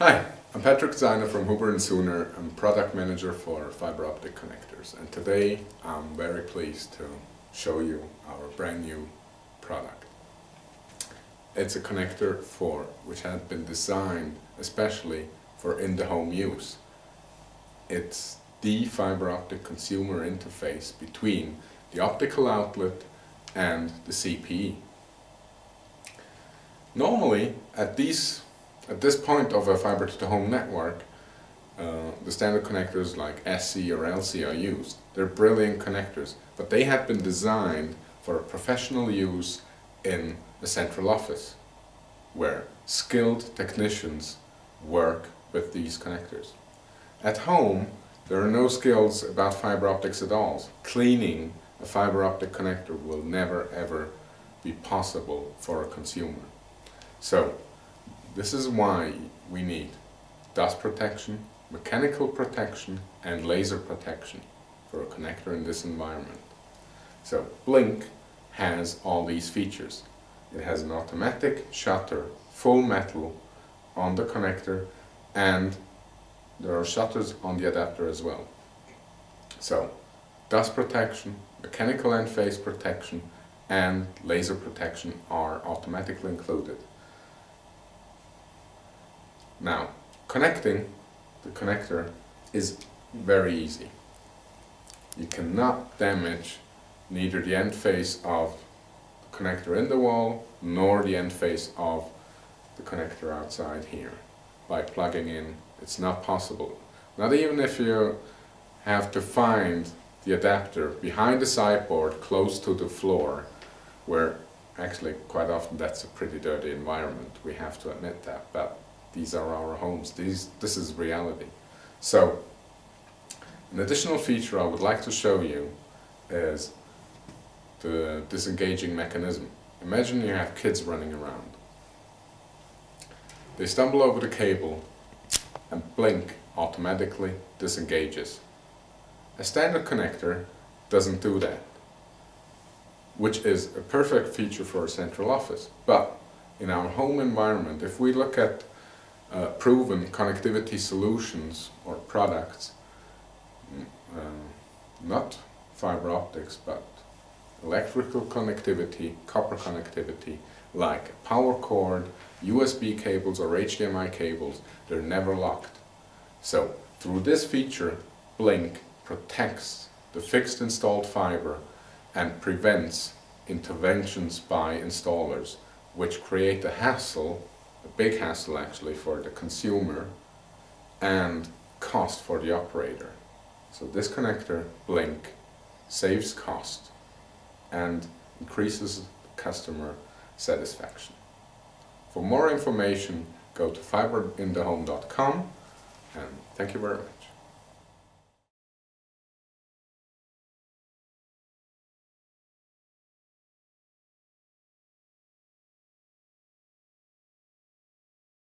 Hi, I'm Patrick Zeiner from Huber Suhner. I'm product manager for fiber optic connectors and today I'm very pleased to show you our brand new product. It's a connector for which has been designed especially for in the home use. It's the fiber optic consumer interface between the optical outlet and the CPE. Normally at these at this point of a fiber to the home network, uh, the standard connectors like SC or LC are used. They're brilliant connectors, but they have been designed for professional use in a central office, where skilled technicians work with these connectors. At home, there are no skills about fiber optics at all. Cleaning a fiber optic connector will never ever be possible for a consumer. So, this is why we need dust protection, mechanical protection and laser protection for a connector in this environment. So Blink has all these features. It has an automatic shutter, full metal on the connector and there are shutters on the adapter as well. So dust protection, mechanical end face protection and laser protection are automatically included. Now, connecting the connector is very easy. You cannot damage neither the end face of the connector in the wall nor the end face of the connector outside here by plugging in. It's not possible. Not even if you have to find the adapter behind the sideboard close to the floor where actually quite often that's a pretty dirty environment we have to admit that but these are our homes. These, this is reality. So, an additional feature I would like to show you is the disengaging mechanism. Imagine you have kids running around. They stumble over the cable and blink automatically disengages. A standard connector doesn't do that, which is a perfect feature for a central office. But in our home environment, if we look at uh, proven connectivity solutions or products, uh, not fiber optics, but electrical connectivity, copper connectivity, like power cord, USB cables or HDMI cables, they're never locked. So, through this feature, Blink protects the fixed installed fiber and prevents interventions by installers, which create a hassle a big hassle actually for the consumer and cost for the operator. So this connector, Blink, saves cost and increases customer satisfaction. For more information, go to fiberinthehome.com and thank you very much.